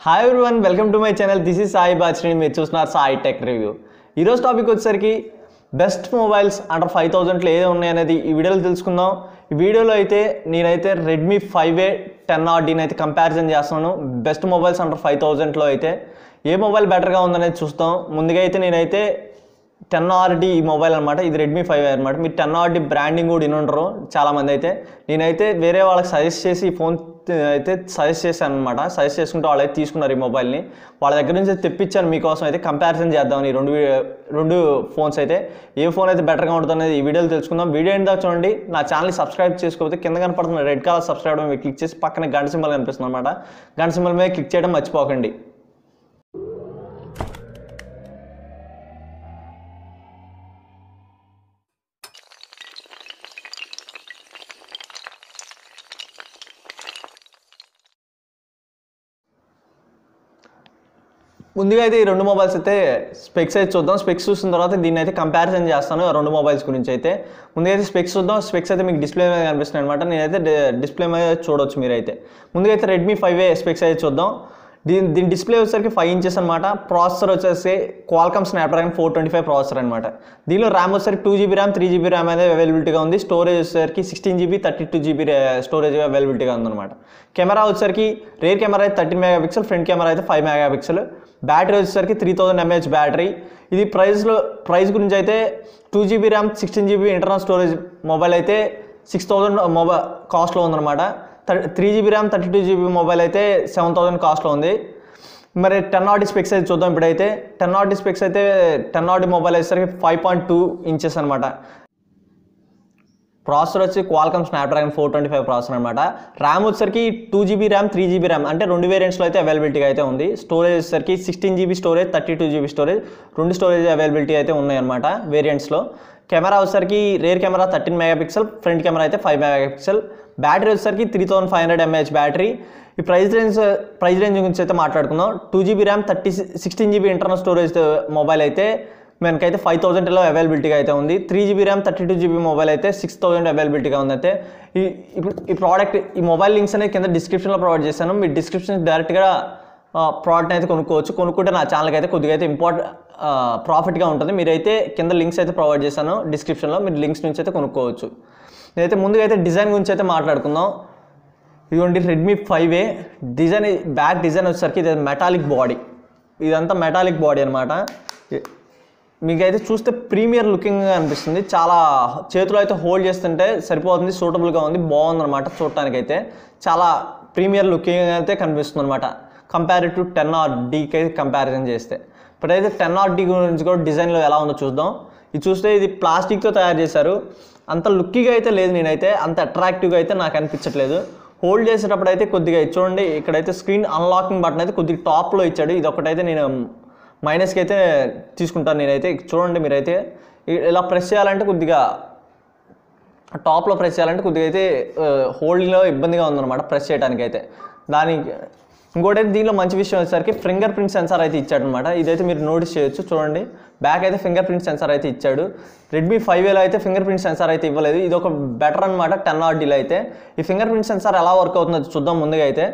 Hi everyone welcome to my channel this is Sai బాచ్ని మీరు చూస్తున్నారు Sai tech review ఈరోజు topic వచ్చేసరికి బెస్ట్ మొబైల్స్ అండర్ ఫైవ్ థౌజండ్లో ఏది ఉన్నాయనేది ఈ వీడియోలో తెలుసుకుందాం. ఈ వీడియోలో అయితే నేనైతే రెడ్మీ ఫైవ్ ఏ టెన్ ఆర్డీని అయితే కంపారిజన్ చేస్తున్నాను. బెస్ట్ మొబైల్స్ అండర్ ఫైవ్ థౌజండ్లో అయితే ఏ మొబైల్ బెటర్గా ఉందనేది చూస్తాం. ముందుగా అయితే నేనైతే టెన్ ఆర్డి ఈ మొబైల్ అనమాట ఇది రెడ్మీ ఫైవ్ అనమాట మీరు టెన్ ఆర్డి బ్రాండింగ్ కూడా వినుండరు చాలామంది అయితే. నేనైతే వేరే వాళ్ళకి సజెస్ట్ చేసి ఈ ఫోన్ అయితే సజెస్ట్ చేశాను అనమాట సజెస్ట్ చేసుకుంటే వాళ్ళు అయితే తీసుకున్నారు ఈ మొబైల్ని. వాళ్ళ దగ్గర నుంచి తెప్పించాను మీకోసం అయితే. కంపారిజన్ చేద్దామని ఈ రెండు రెండు ఫోన్స్ అయితే. ఏ ఫోన్ అయితే బెటర్గా ఉంటుంది అనేది ఈ వీడియోలు తెలుసుకుందాం. వీడియో ఏంటో చూడండి. నా ఛానల్ సబ్స్క్రైబ్ చేసుకోకపోతే కింద కనపడుతున్న రెడ్ కలర్ సబ్స్క్రైబ్ మీద క్లిక్ చేసి పక్కన గంట సింబల్ కనిపిస్తుంది అనమాట గంట సింబల్ మీద క్లిక్ చేయడం మర్చిపోకండి. ముందుగా అయితే ఈ రెండు మొబైల్స్ అయితే స్పెక్స్ అయితే చూద్దాం. స్పెక్స్ చూసిన తర్వాత దీన్ని అయితే కంపారిజన్ చేస్తాను రెండు మొబైల్స్ గురించి అయితే. ముందుగా అయితే స్పెక్స్ చూద్దాం. స్పెక్స్ అయితే మీకు డిస్ప్లే మీద కనిపిస్తుంది అనమాట నేనైతే డిస్ప్లే మీద చూడొచ్చు మీరైతే. ముందుగా అయితే రెడ్మీ ఫైవ్ ఏ స్పెక్స్ అయితే చూద్దాం. దీని దీని డిస్ప్లే వచ్చేసరికి ఫైవ్ ఇంచెస్ అనమాట ప్రాసెసర్ వచ్చేసి Qualcomm Snapdragon four twenty five processor అనమాట దీనిలో ర్యామ్ వచ్చేసరికి two GB RAM three GB RAM అనేది అవైలబిలిటీగా ఉంది. స్టోరేజ్ వచ్చేసరికి sixteen GB thirty two GB storage అవైలబిలిటీగా ఉందన్నమాట. కెమెరా వచ్చేసరికి రేర్ కెమెరా అయితే thirteen mega pixel front camera అయితే ఫైవ్ మెగా పిక్సెల్ బ్యాటరీ వచ్చేసరికి త్రీ థౌజండ్ ఎంఏహెచ్ బ్యాటరీ ఇది ప్రైస్లో ప్రైస్ గురించి అయితే two GB RAM sixteen GB internal storage mobile అయితే సిక్స్ థౌజండ్ మొబైల్ కాస్ట్లో ఉందన్నమాట. Three GB RAM thirty two GB mobile అయితే సెవెన్ థౌజండ్ కాస్ట్లో ఉంది. మరి టెన్ ఆర్డీ స్పెక్స్ అయితే చూద్దాం ఇప్పుడైతే. టెన్ నాటి స్పెక్స్ అయితే టెన్ ఆర్డీ మొబైల్ వచ్చేసరికి ఫైవ్ పాయింట్ టూ ఇంచెస్ అనమాట ప్రాసెసర్ వచ్చి Qualcomm Snapdragon four twenty five processor అనమాట ర్యామ్ వచ్చేసరికి two GB RAM three GB RAM అంటే రెండు వేరియంట్స్లో అయితే అవైలబిలిటీగా అయితే ఉంది. స్టోరేజ్ వచ్చేసరికి sixteen GB storage thirty two GB storage రెండు స్టోరేజ్ అవైలబిలిటీ అయితే ఉన్నాయన్నమాట వేరియంట్స్లో కెమెరా వచ్చేసరికి rear camera thirteen megapixel front camera అయితే ఫైవ్ మెగాపిక్సెల్ బ్యాటరీ వచ్చేసరికి three thousand five hundred mAh battery ఈ ప్రైస్ రేంజ్ ప్రైస్ రేంజ్ గురించి అయితే మాట్లాడుకుందాం. Two GB RAM thirty sixteen GB internal storage mobile అయితే మనకైతే ఫైవ్ థౌసండ్లో అవైలబిలిటీగా అయితే ఉంది. Three GB RAM thirty two GB mobile అయితే సిక్స్ థౌసండ్ అవైలబిలిటీగా ఉంది అయితే ఈ ఇప్పుడు ఈ ప్రోడక్ట్ ఈ మొబైల్ లింక్స్ అనేది కింద డిస్క్రిప్షన్లో ప్రొవైడ్ చేశాను. మీరు డిస్క్రిప్షన్ డైరెక్ట్గా ప్రోడక్ట్ అయితే కొనుక్కోవచ్చు. కొనుక్కుంటే నా ఛానల్కి అయితే కొద్దిగా అయితే ఇంపార్ట్ ప్రాఫిట్గా ఉంటుంది. మీరైతే కింద లింక్స్ అయితే ప్రొవైడ్ చేశాను. డిస్క్రిప్షన్లో మీరు లింక్స్ నుంచి అయితే కొనుక్కోవచ్చు. నేనైతే ముందుగా అయితే డిజైన్ గురించి అయితే మాట్లాడుకుందాం. ఇదిగోండి Redmi five A design back design వచ్చేసరికి ఇది మెటాలిక్ బాడీ ఇదంతా మెటాలిక్ బాడీ అనమాట మీకైతే చూస్తే ప్రీమియర్ లుకింగ్గా అనిపిస్తుంది. చాలా చేతిలో అయితే హోల్డ్ చేస్తుంటే సరిపోతుంది సూటబుల్గా ఉంది బాగుందన్నమాట చూడటానికైతే. చాలా ప్రీమియర్ లుకింగ్ అయితే కనిపిస్తుంది అనమాట కంపేర్ టు టెన్ ఆర్ డీకి అయితే కంపారిజన్ చేస్తే. ఇప్పుడైతే టెన్ ఆర్ డీ గురించి కూడా డిజైన్లో ఎలా ఉందో చూద్దాం. ఇది చూస్తే ఇది ప్లాస్టిక్తో తయారు చేశారు. అంత లుక్కీగా అయితే లేదు నేనైతే అంత అట్రాక్టివ్గా అయితే నాకు అనిపించట్లేదు. హోల్డ్ చేసేటప్పుడు అయితే కొద్దిగా ఇది చూడండి ఇక్కడైతే స్క్రీన్ అన్లాకింగ్ బటన్ అయితే కొద్దిగా టాప్లో ఇచ్చాడు. ఇది ఒకటైతే నేను మైనస్కి అయితే తీసుకుంటాను నేనైతే. చూడండి మీరైతే ఇలా ప్రెస్ చేయాలంటే కొద్దిగా టాప్లో ప్రెస్ చేయాలంటే కొద్దిగా అయితే హోల్డింగ్లో ఇబ్బందిగా ఉందన్నమాట ప్రెస్ చేయడానికి అయితే దానికి ఇంకోటి అయితే దీనిలో మంచి విషయం వచ్చేసరికి ఫింగర్ ప్రింట్ సెన్సార్ అయితే ఇచ్చాడనమాట ఇదైతే మీరు నోటీస్ చేయొచ్చు చూడండి. బ్యాక్ అయితే ఫింగర్ ప్రింట్ సెన్సార్ అయితే ఇచ్చాడు. రెడ్మీ ఫైవ్ ఏలో అయితే ఫింగర్ ప్రింట్ సెన్సార్ అయితే ఇవ్వలేదు. ఇది ఒక బెటర్ అనమాట టెన్ ఆర్డీలో అయితే. ఈ ఫింగర్ ప్రింట్ సెన్సార్ ఎలా వర్క్ అవుతుందో చూద్దాం ముందుగా అయితే.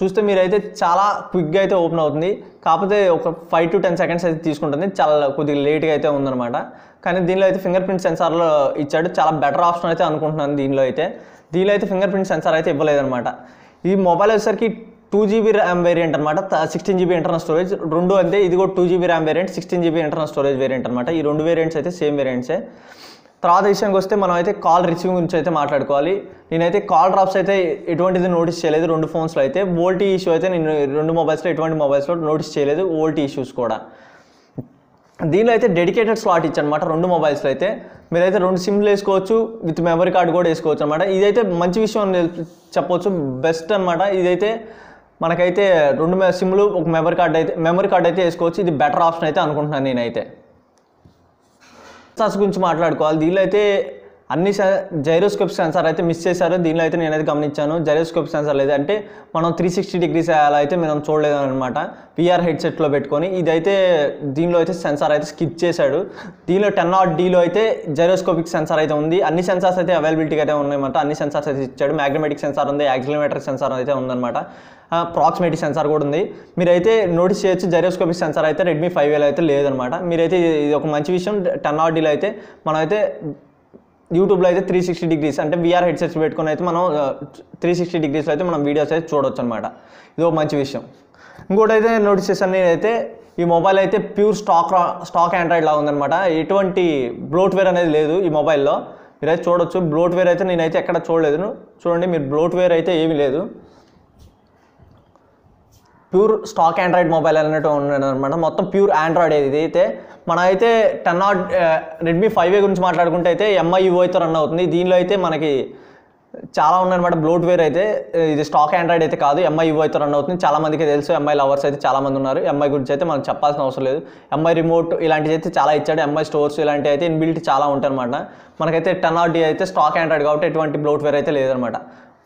చూస్తే మీరైతే చాలా క్విక్గా అయితే ఓపెన్ అవుతుంది. కాకపోతే ఒక ఫైవ్ టు టెన్ సెకండ్స్ అయితే తీసుకుంటుంది. చాలా కొద్దిగా లేట్గా అయితే ఉందన్నమాట. కానీ దీనిలో అయితే ఫింగర్ ప్రింట్ సెన్సార్లో ఇచ్చాడు. చాలా బెటర్ ఆప్షన్ అయితే అనుకుంటున్నాను దీనిలో అయితే. దీనిలో అయితే ఫింగర్ ప్రింట్ సెన్సార్ అయితే ఇవ్వలేదన్నమాట. ఈ మొబైల్ వచ్చేసరికి టూ జీబీ ర్యామ్ వేరియంట్ అనమాట సిక్స్టీన్ జీబీ ఇంటర్నల్ స్టోరేజ్ రెండు అంతే ఇది కూడా two GB RAM variant sixteen GB internal storage variant అనమాట ఈ రెండు వేరియంట్స్ అయితే సేమ్ వేరియంట్సే తర్వాత విషయానికి వస్తే మనం అయితే కాల్ రిసీవింగ్ గురించి అయితే మాట్లాడుకోవాలి. నేనైతే కాల్ డ్రాప్స్ అయితే ఎటువంటిది నోటీస్ చేయలేదు. రెండు ఫోన్స్లో అయితే. ఓల్టీ ఇష్యూ అయితే నేను రెండు మొబైల్స్లో ఎటువంటి మొబైల్స్లో నోటీస్ చేయలేదు. ఓల్టీ ఇష్యూస్ కూడా. దీనిలో అయితే డెడికేటెడ్ స్లాట్ ఇచ్చనమాట. రెండు మొబైల్స్లో అయితే. మీరైతే రెండు సిమ్లు వేసుకోవచ్చు. విత్ మెమరీ కార్డు కూడా వేసుకోవచ్చు అనమాట. ఇదైతే మంచి విషయం అని చెప్పొచ్చు. బెస్ట్ అనమాట. ఇదైతే మనకైతే రెండు సిమ్లు ఒక మెమరీ కార్డ్ అయితే మెమరీ కార్డు అయితే వేసుకోవచ్చు. ఇది బెటర్ ఆప్షన్ అయితే అనుకుంటున్నాను నేనైతే. స్టార్స్ గురించి మాట్లాడుకోవాలి. దీనిలో అయితే అన్ని జైరోస్కోప్ సెన్సార్ అయితే మిస్ చేశారు. దీనిలో అయితే నేనైతే గమనించాను. జైరోస్కోప్ సెన్సార్ లేదు. అంటే మనం త్రీ సిక్స్టీ డిగ్రీస్ అలా అయితే మనం చూడలేదు అనమాట విఆర్ హెడ్సెట్లో పెట్టుకొని ఇదైతే దీనిలో అయితే సెన్సార్ అయితే స్కిప్ చేశాడు. దీనిలో టెన్ నాట్ డీలో అయితే జైరోస్కోపిక్ సెన్సార్ అయితే ఉంది. అన్ని సెన్సార్స్ అయితే అవైలబిలిటీగా అయితే ఉన్నాయన్నమాట. అన్ని సెన్సార్స్ అయితే ఇచ్చాడు. మ్యాగ్నమెటిక్ సెన్సార్ ఉంది యాక్సిలోమీటర్ సెన్సార్ అయితే ఉందన్నమాట. ప్రాక్సిమేటీ సెన్సార్ కూడా ఉంది. మీరైతే నోటీస్ చేయొచ్చు జైరోస్కోపిక్ సెన్సార్ అయితే రెడ్మీ ఫైవ్ వేలో అయితే లేదనమాట మీరైతే ఇది ఒక మంచి విషయం. టెన్ ఆర్ డీలో అయితే మనం అయితే యూట్యూబ్లో అయితే త్రీ సిక్స్టీ డిగ్రీస్ అంటే విఆర్ హెడ్సెట్స్ పెట్టుకొని అయితే మనం త్రీ సిక్స్టీ డిగ్రీస్లో అయితే మనం వీడియోస్ అయితే చూడొచ్చు అనమాట ఇది ఒక మంచి విషయం. ఇంకోటి అయితే నోటీస్ చేశాను నేనైతే ఈ మొబైల్ అయితే ప్యూర్ స్టాక్ స్టాక్ ఆండ్రాయిడ్ లాగా ఉందన్నమాట. ఎటువంటి బ్లోట్వేర్ అనేది లేదు ఈ మొబైల్లో మీరైతే చూడొచ్చు. బ్లోట్వేర్ అయితే నేనైతే ఎక్కడ చూడలేదు. చూడండి మీరు బ్లోట్వేర్ అయితే ఏమీ లేదు. ప్యూర్ స్టాక్ ఆండ్రాయిడ్ మొబైల్ అన్నట్టు ఉన్నాడు అనమాట మొత్తం ప్యూర్ ఆండ్రాయిడ్ ఇది. అయితే మనం అయితే ten not Redmi five A గురించి మాట్లాడుకుంటే అయితే ఎంఐ అయితే రన్ అవుతుంది. దీనిలో అయితే మనకి చాలా ఉన్నాయన్నమాట బ్లోట్వేర్ అయితే. ఇది స్టాక్ ఆండ్రాయిడ్ అయితే కాదు ఎంఐ అయితే రన్ అవుతుంది. చాలా మందికి తెలుసు ఎంఐ లవర్స్ అయితే చాలా మంది ఉన్నారు. ఎంఐ గురించి అయితే మనం చెప్పాల్సిన అవసరం లేదు. ఎంఐ రిమోట్ ఇలాంటివి అయితే చాలా ఇచ్చాడు. ఎంఐ స్టోర్స్ ఇలాంటివి అయితే ఇన్బిల్ట్ చాలా ఉంటాయి అనమాట మనకైతే టెన్ నాట్ డి అయితే స్టాక్ ఆండ్రాయిడ్ కాబట్టి ఎటువంటి బ్లోట్వేర్ అయితే లేదనమాట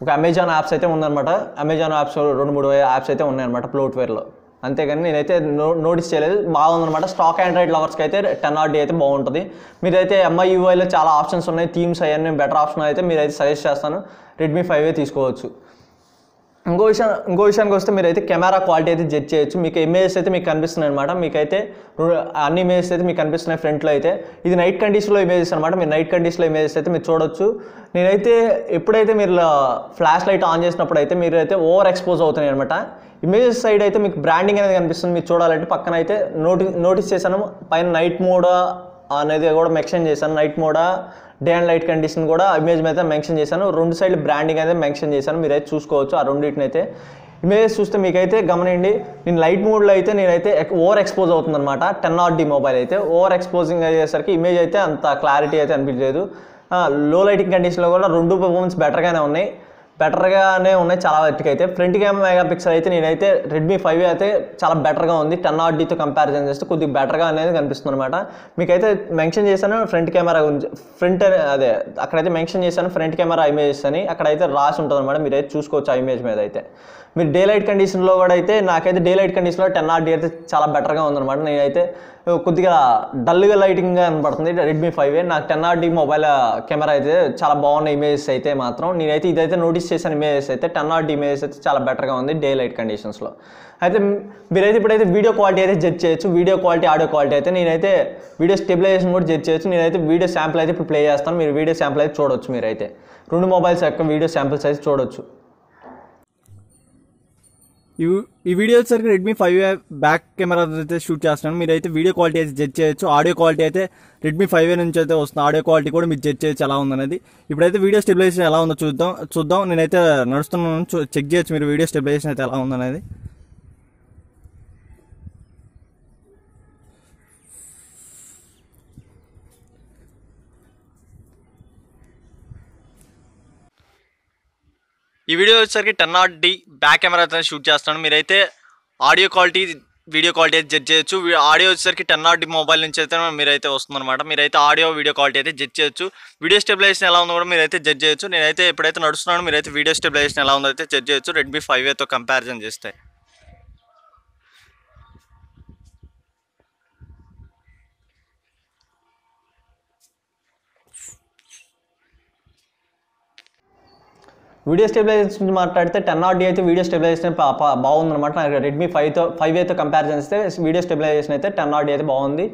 ఒక అమెజాన్ యాప్స్ అయితే ఉందన్నమాట. అమెజాన్ యాప్స్ రెండు మూడు యాప్స్ అయితే ఉన్నాయన్నమాట ప్లోట్వేర్లో అంతేగాని నేనైతే నో నోటీస్ చేయలేదు. బాగుందన్నమాట. స్టాక్ ఆండ్రాయిడ్ లవర్స్కి అయితే టెన్ ఆర్డీ అయితే బాగుంటుంది. మీరైతే ఎంఐ యూఐలో చాలా ఆప్షన్స్ ఉన్నాయి. థీమ్స్ అవన్నీ బెటర్ ఆప్షన్ అయితే మీరైతే సజెస్ట్ చేస్తాను. రెడ్మీ ఫైవ్ తీసుకోవచ్చు. ఇంకో విషయం ఇంకో విషయానికి వస్తే మీరైతే కెమెరా క్వాలిటీ అయితే జడ్జ్ చేయొచ్చు. మీకు ఇమేజెస్ అయితే మీకు కనిపిస్తున్నాయి అనమాట మీకైతే అన్ని ఇమేజెస్ అయితే మీకు కనిపిస్తున్నాయి ఫ్రంట్లో అయితే. ఇది నైట్ కండిషన్లో ఇమేజెస్ అనమాట మీరు నైట్ కండిషన్లో ఇమేజెస్ అయితే మీరు చూడొచ్చు. నేనైతే ఎప్పుడైతే మీరు ఫ్లాష్ లైట్ ఆన్ చేసినప్పుడు అయితే మీరు అయితే ఓవర్ ఎక్స్పోజ్ అవుతున్నాయి అనమాట ఇమేజెస్ సైడ్ అయితే మీకు బ్రాండింగ్ అనేది కనిపిస్తుంది. మీరు చూడాలంటే పక్కన అయితే నోటి నోటీస్ చేశాను. పైన నైట్ మోడ్ అనేది కూడా మెన్షన్ చేశాను. Night మోడా day and light condition కూడా ఇమేజ్ మీద మెన్షన్ చేశాను. రెండు సైడ్ బ్రాండింగ్ అయితే మెన్షన్ చేశాను. మీరైతే చూసుకోవచ్చు ఆ రెండింటిని అయితే. ఇమేజెస్ చూస్తే మీకైతే గమనిండి నేను లైట్ మోడ్లో అయితే నేనైతే ఓవర్ ఎక్స్పోజ్ అవుతుంది అనమాట టెన్ నాట్ డి మొబైల్ అయితే. ఓవర్ ఎక్స్పోజింగ్ అయ్యేసరికి ఇమేజ్ అయితే అంత క్లారిటీ అయితే అనిపించలేదు. లో లైటింగ్ కండిషన్లో కూడా రెండు పర్ఫార్మెన్స్ బెటర్గానే ఉన్నాయి. బెటర్గానే ఉన్నాయి చాలా వరకు అయితే. ఫ్రంట్ కెమెరా మెగా పిక్సెల్ అయితే నేనైతే రెడ్మీ ఫైవ్ అయితే చాలా బెటర్గా ఉంది. టెన్ నాట్ డీతో కంపారిజన్ చేస్తే కొద్దిగా బెటర్గా అనేది కనిపిస్తుంది అనమాట మీకైతే మెన్షన్ చేశాను ఫ్రంట్ కెమెరా గురించి ఫ్రంట్ అదే అక్కడైతే మెన్షన్ చేశాను ఫ్రంట్ కెమెరా ఇమేజెస్ అని. అక్కడైతే రాసి ఉంటుంది అనమాట మీరైతే చూసుకోవచ్చు ఆ ఇమేజ్ మీద అయితే. మీరు డే లైట్ కండిషన్లో కూడా అయితే నాకైతే డే లైట్ కండిషన్లో టెన్ ఆర్ డీ అయితే చాలా బెటర్గా ఉందన్నమాట. నేనైతే కొద్దిగా డల్గా లైటింగ్గా కనబడుతుంది. రెడ్మీ ఫైవ్ నాకు ten R D mobile camera అయితే చాలా బాగున్న ఇమేజెస్ అయితే మాత్రం నేనైతే ఇదైతే నోటీస్ చేసిన ఇమేజెస్ అయితే టెన్ ఆర్ డి ఇమేజెస్ అయితే చాలా బెటర్గా ఉంది డే లైట్ కండిషన్స్లో అయితే మీరైతే ఇప్పుడైతే వీడియో క్వాలిటీ అయితే జడ్జ్ చేయొచ్చు. వీడియో క్వాలిటీ ఆడియో క్వాలిటీ అయితే నేనైతే వీడియో స్టెబిలైజేషన్ కూడా జడ్జ్ చేయొచ్చు. నేనైతే వీడియో శాంపుల్ అయితే ఇప్పుడు ప్లే చేస్తాను. మీరు వీడియో శాంపుల్ అయితే చూడొచ్చు మీరైతే. రెండు మొబైల్స్ యొక్క వీడియో శాంపుల్స్ అయితే చూడొచ్చు. ఈ ఈ వీడియో వచ్చేసరికి రెడ్మీ ఫైవ్ బ్యాక్ కెమెరా అయితే షూట్ చేస్తున్నాను. మీరు అయితే వీడియో క్వాలిటీ అయితే జడ్జ్ చేయొచ్చు. ఆడియో క్వాలిటీ అయితే రెడ్మీ ఫైవ్ నుంచి అయితే వస్తుంది ఆడియో క్వాలిటీ కూడా మీరు జడ్జ్ చేయొచ్చు ఎలా ఉందనేది. ఇప్పుడైతే వీడియో స్టెబిలైజేషన్ ఎలా ఉందో చూద్దాం. చూద్దాం. నేనైతే నడుస్తున్నాను. చెక్ చేయొచ్చు మీరు వీడియో స్టెబిలైజేషన్ అయితే ఎలా ఉందనేది. ఈ వీడియో వచ్చేసరికి ten not D back camera అయితే షూట్ చేస్తున్నాను మీరైతే ఆడియో క్వాలిటీ వీడియో క్వాలిటీ అయితే జడ్జ్ చేయొచ్చు. ఆడియో వచ్చేసరికి టెన్ నాట్ డి మొబైల్ నుంచి అయితే మీరైతే వస్తుందన్నమాట. మీరైతే ఆడియో వీడియో క్వాలిటీ అయితే జడ్జ్ చేయొచ్చు. వీడియో స్టెబిలైజేషన్ ఎలా ఉందో కూడా మీరైతే జడ్జ్ చేయొచ్చు. నేనైతే ఎప్పుడైతే నడుస్తున్నాను మీరైతే వీడియో స్టెబిలైజేషన్ ఎలా ఉందో అయితే జడ్జ్ చేయొచ్చు. రెడ్మీ ఫైవ్ ఏతో కంపారిజన్ చేస్తే. వీడియో స్టెబిలైజేషన్ గురించి మాట్లాడితే టెన్ నాట్ డి అయితే వీడియో స్టెబిలైజేషన్ బాగుందనమాట బాగుందన్నమాట. నాకు రెడ్మీ ఫైవ్తో ఫైవ్ అయితే కంపారిజన్ చేస్తే వీడియో స్టెబిలైజేషన్ అయితే టెన్ నాట్ డి అయితే బాగుంది.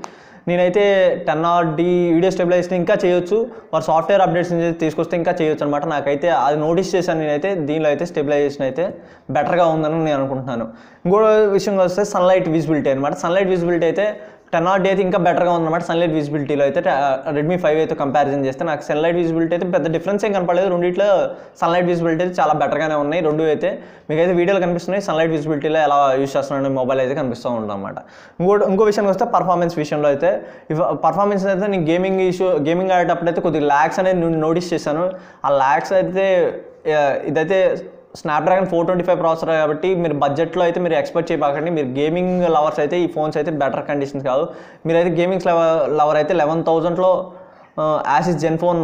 నేనైతే ten not D video stabilisation ఇంకా చేయొచ్చు. వారు సాఫ్ట్వేర్ అప్డేట్స్ తీసుకొస్తే ఇంకా చేయొచ్చు అనమాట నాకైతే అది నోటీస్ చేశాను నేనైతే. దీనిలో అయితే స్టెబిలైజేషన్ అయితే బెటర్గా ఉందని నేను అనుకుంటున్నాను. ఇంకో విషయం వస్తే సన్లైట్ విజిబిలిటీ అనమాట సన్లైట్ విజిబిలిటీ అయితే టెన్ నాట్ అయితే ఇంకా బెటర్గా ఉందన్నమాట సన్లైట్ విజిబిలిటీలో అయితే. రెడ్మీ ఫైవ్ అయితే కంపారిజన్ చేస్తే నాకు సన్లైట్ విజిబిలిటీ అయితే పెద్ద డిఫరెన్స్ ఏం కనపడలేదు. రెండిట్లో సన్లైట్ విజిబిలిటీ అయితే చాలా బెటర్గానే ఉన్నాయి. రెండు అయితే మీకైతే వీడియోలు కనిపిస్తున్నాయి. సన్లైట్ విజిబిలిటీలో ఎలా యూస్ చేస్తున్నాను మొబైల్ అయితే కనిపిస్తూ ఉంటుంది అనమాట ఇంకో ఇంకో విషయానికి వస్తే పర్ఫార్మెన్స్ విషయంలో అయితే పర్ఫార్మెన్స్ అయితే నేను గేమింగ్ ఇష్యూ గేమింగ్ ఆడేటప్పుడు అయితే కొద్దిగా ల్యాక్స్ అనేది నేను నోటీస్ చేశాను. ఆ ల్యాక్స్ అయితే ఇదైతే Snapdragon four twenty five processor కాబట్టి మీరు బడ్జెట్లో అయితే మీరు ఎక్స్పెక్ట్ చేయబాకండి. మీరు గేమింగ్ లవర్స్ అయితే ఈ ఫోన్స్ అయితే బెటర్ కండిషన్స్ కాదు. మీరైతే గేమింగ్స్ లవర్ అయితే లెవెన్ థౌజండ్లో Asus Zenfone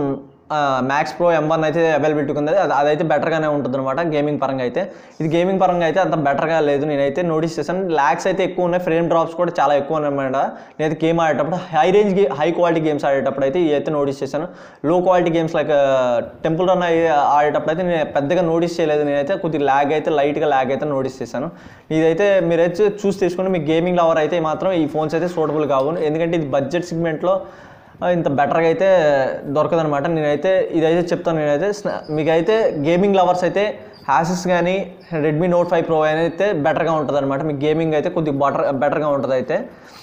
Max Pro M one అయితే అవైలబిలిటీ ఉంది అది అదైతే బెటర్గానే ఉంటుంది అనమాట గేమింగ్ పరంగా అయితే. ఇది గేమింగ్ పరంగా అయితే అంత బెటర్గా లేదు. నేనైతే నోటీస్ చేశాను. ల్యాక్స్ అయితే ఎక్కువ ఉన్నాయి. ఫ్రేమ్ డ్రాప్స్ కూడా చాలా ఎక్కువ ఉన్నాయన్నమాట నేనైతే గేమ్ ఆడేటప్పుడు high range high quality games ఆడేటప్పుడు అయితే ఇదైతే నోటీస్ చేశాను. Low quality games like Temple Run ఆడేటప్పుడు అయితే నేను పెద్దగా నోటీస్ చేయలేదు. నేనైతే కొద్దిగా ల్యాగ్ అయితే లైట్గా ల్యాగ్ అయితే నోటీస్ చేశాను. ఇదైతే మీరైతే చూసి తీసుకుని మీ గేమింగ్ లవర్ అయితే మాత్రం ఈ ఫోన్స్ అయితే సూటబుల్ కావు. ఎందుకంటే ఇది బడ్జెట్ సెగ్మెంట్లో ఇంత బెటర్గా అయితే దొరకదనమాట నేనైతే ఇదైతే చెప్తాను నేనైతే. మీకైతే గేమింగ్ లవర్స్ అయితే హ్యాసెస్ కానీ రెడ్మీ నోట్ ఫైవ్ ప్రో అయితే బెటర్గా ఉంటుంది అనమాట మీకు గేమింగ్ అయితే కొద్దిగా బటర్ బెటర్గా ఉంటుంది అయితే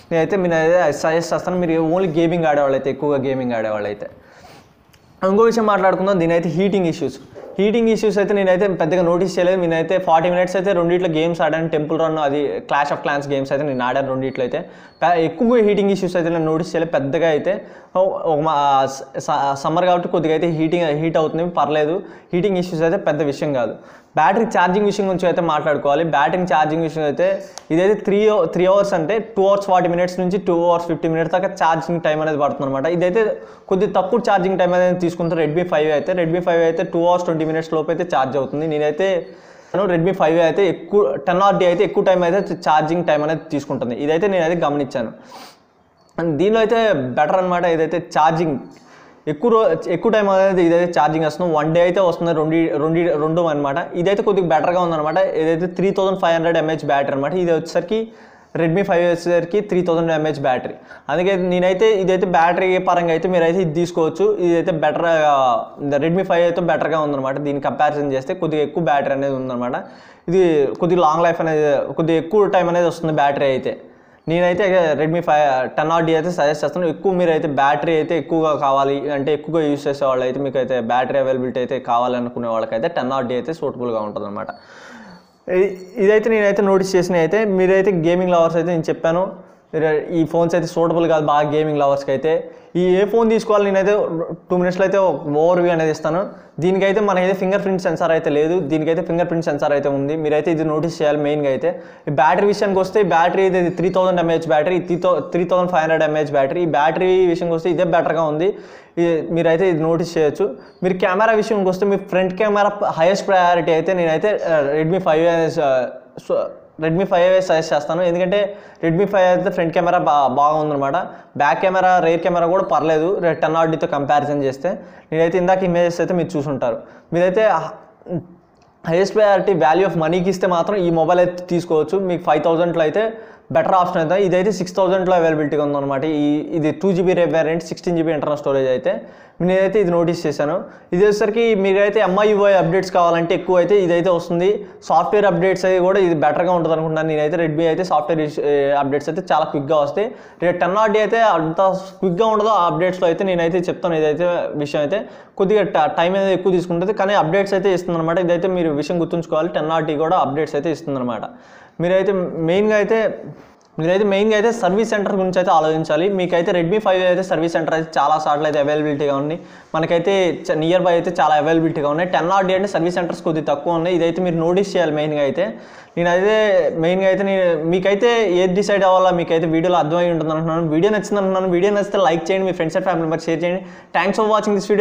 నేనైతే మీరు అయితే సజెస్ట్ చేస్తాను. మీరు ఓన్లీ గేమింగ్ ఆడేవాళ్ళు అయితే ఎక్కువగా గేమింగ్ ఆడేవాళ్ళు అయితే ఇంకో విషయం మాట్లాడుకుందాం. దీని అయితే హీటింగ్ ఇష్యూస్ హీటింగ్ ఇష్యూస్ అయితే నేనైతే పెద్దగా నోటీస్ చేయలేదు. నేనైతే ఫార్టీ మినిట్స్ అయితే రెండిట్లో గేమ్స్ ఆడాను. టెంపుల్ రన్ అది క్లాష్ ఆఫ్ క్లాన్స్ గేమ్స్ అయితే నేను ఆడాను రెండిట్లో అయితే. ఎక్కువగా హీటింగ్ ఇష్యూస్ అయితే నేను నోటీస్ చేయలేదు. పెద్దగా అయితే ఒక సమ్మర్ కాబట్టి కొద్దిగా అయితే హీటింగ్ హీట్ అవుతుంది. పర్లేదు. హీటింగ్ ఇష్యూస్ అయితే పెద్ద విషయం కాదు. బ్యాటరీ ఛార్జింగ్ విషయం గురించి అయితే మాట్లాడుకోవాలి. బ్యాటరీ ఛార్జింగ్ విషయం అయితే ఇదైతే త్రీ త్రీ అవర్స్ అంటే టూ అవర్స్ ఫార్టీ మినిట్స్ నుంచి టూ అవర్స్ ఫిఫ్టీ మినిట్స్ దాకా ఛార్జింగ్ టైం అనేది పడుతుంది అనమాట ఇదైతే కొద్ది తక్కువ ఛార్జింగ్ టైం అనేది తీసుకుంటే రెడ్మీ ఫైవ్ అయితే రెడ్మీ ఫైవ్ అయితే టూ అవర్స్ ట్వంటీ మినిట్స్ లోపు అయితే ఛార్జ్ అవుతుంది. నేనైతే రెడ్మీ ఫైవ్ అయితే ఎక్కువ టెన్ ఆర్ డి అయితే ఎక్కువ టైం అయితే ఛార్జింగ్ టైం అనేది తీసుకుంటుంది. ఇదైతే నేనైతే గమనించాను. దీనిలో అయితే బెటర్ అనమాట ఏదైతే ఛార్జింగ్ ఎక్కువ రో ఎక్కువ టైం అనేది ఇదైతే ఛార్జింగ్ వస్తుంది. వన్ డే అయితే వస్తుంది. రెండు రెండు రెండు అనమాట ఇదైతే కొద్దిగా బెటర్గా ఉందన్నమాట. ఇదైతే three thousand five hundred mAh battery అనమాట ఇది వచ్చేసరికి రెడ్మీ ఫైవ్ వచ్చేసరికి త్రీ థౌసండ్ ఎంహెచ్ బ్యాటరీ అందుకే నేనైతే ఇదైతే బ్యాటరీ పరంగా అయితే మీరైతే ఇది తీసుకోవచ్చు. ఇదైతే బెటర్ రెడ్మీ ఫైవ్ అయితే బెటర్గా ఉందన్నమాట. దీన్ని కంపారిజన్ చేస్తే కొద్దిగా ఎక్కువ బ్యాటరీ అనేది ఉందన్నమాట. ఇది కొద్దిగా లాంగ్ లైఫ్ అనేది కొద్దిగా ఎక్కువ టైం అనేది వస్తుంది బ్యాటరీ అయితే. నేనైతే Redmi five ten R D అయితే సజెస్ట్ చేస్తాను. ఎక్కువ మీరు అయితే బ్యాటరీ అయితే ఎక్కువగా కావాలి అంటే ఎక్కువగా యూస్ చేసే వాళ్ళు అయితే మీకు అయితే బ్యాటరీ అవైలబిలిటీ అయితే కావాలనుకునే వాళ్ళకైతే టెన్ ఆర్ డి అయితే సూటబుల్గా ఉంటుంది అనమాట ఇదైతే నేనైతే నోటీస్ చేసిన అయితే మీరైతే గేమింగ్ లవర్స్ అయితే నేను చెప్పాను. ఈ ఫోన్స్ అయితే సూటబుల్ కాదు బాగా గేమింగ్ లవర్స్కి అయితే ఈ ఏ ఫోన్ తీసుకోవాలి నేనైతే టూ మినిట్స్లో అయితే ఓవర్ వ్యూ అనేది ఇస్తాను. దీనికైతే మనకైతే ఫింగర్ ప్రింట్ సెన్సార్ అయితే లేదు. దీనికైతే ఫింగర్ ప్రింట్ సెన్సార్ అయితే ఉంది. మీరైతే ఇది నోటీస్ చేయాలి మెయిన్గా అయితే. ఈ బ్యాటరీ విషయానికి వస్తే బ్యాటరీ ఇది three thousand mAh battery three thou three thousand five hundred mAh battery ఈ బ్యాటరీ విషయంకి వస్తే ఇదే బెటర్గా ఉంది. ఇది మీరైతే ఇది నోటీస్ చేయొచ్చు. మీరు కెమెరా విషయంకి వస్తే మీ ఫ్రంట్ కెమెరా హైయెస్ట్ ప్రయారిటీ అయితే నేనైతే Redmi five Redmi five suggest చేస్తాను. ఎందుకంటే రెడ్మీ ఫైవ్ అయితే ఫ్రంట్ కెమెరా బా బాగుందన్నమాట. బ్యాక్ కెమెరా రేర్ కెమెరా కూడా పర్లేదు. టెన్ ఆర్డీతో కంపారిజన్ చేస్తే. నేనైతే ఇందాక ఇమేజెస్ అయితే మీరు చూసుంటారు. మీరైతే హైయెస్ట్ ప్రయారిటీ వాల్యూ ఆఫ్ మనీకి ఇస్తే మాత్రం ఈ మొబైల్ అయితే తీసుకోవచ్చు. మీకు ఫైవ్ థౌజండ్లో అయితే బెటర్ ఆప్షన్ అయితే ఇదైతే సిక్స్ థౌజండ్లో అవైలబిలిటీగా ఉందన్నమాట. ఈ ఇది two GB rape variant sixteen GB internal storage అయితే. నేనైతే ఇది నోటీస్ చేశాను. ఇది వచ్చేసరికి మీరైతే ఎంఐయుఐ అప్డేట్స్ కావాలంటే ఎక్కువ అయితే ఇదైతే వస్తుంది. సాఫ్ట్వేర్ అప్డేట్స్ అయితే కూడా ఇది బెటర్గా ఉంటుంది అనుకుంటున్నాను. నేనైతే రెడ్మీ అయితే సాఫ్ట్వేర్ అప్డేట్స్ అయితే చాలా క్విక్గా వస్తాయి. రేపు టెన్ నాట్ అయితే అంత క్విక్గా ఉండదు ఆ అప్డేట్స్లో అయితే నేనైతే చెప్తాను ఇదైతే విషయం అయితే. కొద్దిగా టైం అనేది ఎక్కువ తీసుకుంటుంది. కానీ అప్డేట్స్ అయితే ఇస్తుంది అనమాట ఇదైతే మీరు విషయం గుర్తుంచుకోవాలి. టెన్ నాట్ కూడా అప్డేట్స్ అయితే ఇస్తుంది అనమాట మీరైతే మెయిన్గా అయితే మీరైతే మెయిన్గా అయితే సర్వీస్ సెంటర్ గురించి అయితే ఆలోచించాలి. మీకైతే రెడ్మీ ఫైవ్ అయితే సర్వీస్ సెంటర్ అయితే చాలా సార్లు అయితే అవైలబిలిటీగా ఉన్నాయి మనకైతే నియర్ బై అయితే చాలా అవైలబిలిటీగా ఉన్నాయి. Ten R D service centres కొద్దిగా తక్కువ ఉన్నాయి. ఇదైతే మీరు నోటీస్ చేయాలి మెయిన్గా అయితే. నేనైతే మెయిన్గా అయితే నేను మీకైతే ఏది డిసైడ్ అవ్వాలా మీకైతే వీడియోలో అర్థమై ఉంటుంది అంటున్నాను వీడియో నచ్చింది అంటున్నాను వీడియో నచ్చితే లైక్ చేయండి. మీ friends and family members share చేయండి. Thanks for watching this video